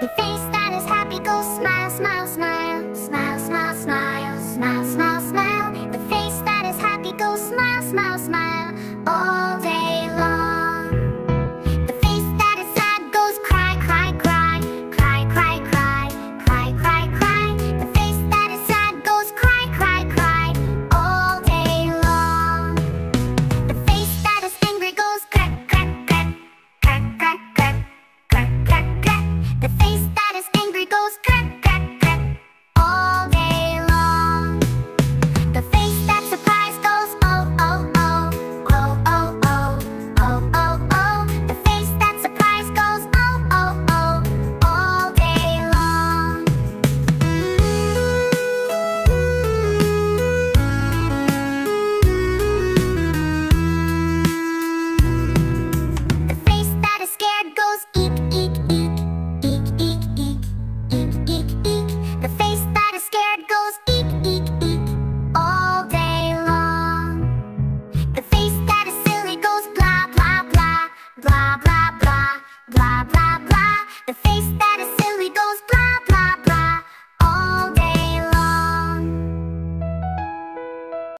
The face that is happy goes smile, smile, smile, smile, smile, smile, smile, smile, smile. The face that is happy goes smile, smile, smile all day. The face that